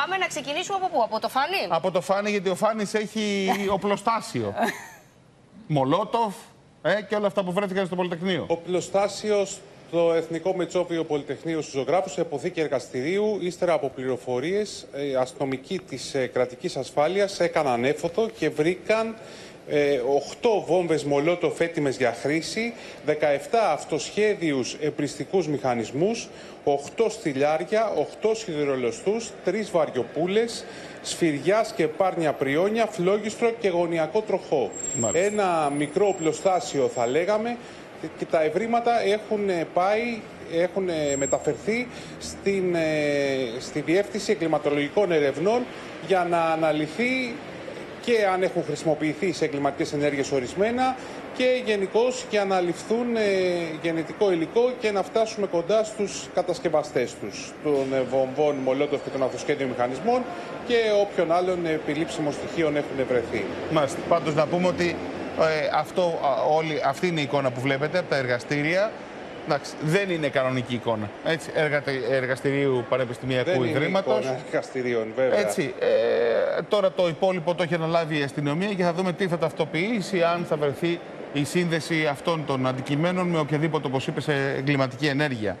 Πάμε να ξεκινήσουμε από πού, από το Φάνη. Από το Φάνη, γιατί ο Φάνης έχει οπλοστάσιο. Μολότοφ ε, και όλα αυτά που βρέθηκαν στο Πολυτεχνείο. Ο πλωστάσιο στο Εθνικό Μετσόβιο Πολυτεχνείου στους Ζωγράφους σε αποθήκη εργαστηρίου, ύστερα από πληροφορίες, αστυνομικοί της κρατικής ασφάλειας έκαναν έφωτο και βρήκαν ε, 8 βόμβες μολότοφ έτοιμες για χρήση, 17 αυτοσχέδιους επριστικούς μηχανισμούς, 8 στυλιάρια, 8 σιδηρολοστούς, 3 βαριοπούλες, σφυριάς και πάρνια πριόνια, φλόγιστρο και γωνιακό τροχό. Μάλιστα. Ένα μικρό οπλοστάσιο θα λέγαμε και τα ευρήματα έχουν πάει έχουν μεταφερθεί στην, ε, στη Διεύθυνση Εγκληματολογικών Ερευνών για να αναλυθεί και αν έχουν χρησιμοποιηθεί σε εγκληματικές ενέργειες ορισμένα και γενικώς για να ληφθούν ε, γενετικό υλικό και να φτάσουμε κοντά στους κατασκευαστές τους των ε, βομβών, μολότοφ και των αυτοσχέδιων μηχανισμών και όποιον άλλων επιλήψιμων στοιχείων έχουν βρεθεί. Μάλιστα. Πάντως να πούμε ότι ε, αυτό, α, όλη, αυτή είναι η εικόνα που βλέπετε από τα εργαστήρια. Εντάξει, δεν είναι κανονική εικόνα. Έτσι, εργατε- εργαστηρίου Πανεπιστημιακού Δεν είναι Ιδρύματος. εικόνα δικαστηρίων, βέβαια. Έτσι, ε, τώρα το υπόλοιπο το έχει αναλάβει η αστυνομία και θα δούμε τι θα ταυτοποιήσει, αν θα βρεθεί η σύνδεση αυτών των αντικειμένων με οποιαδήποτε, όπως είπες, σε εγκληματική ενέργεια.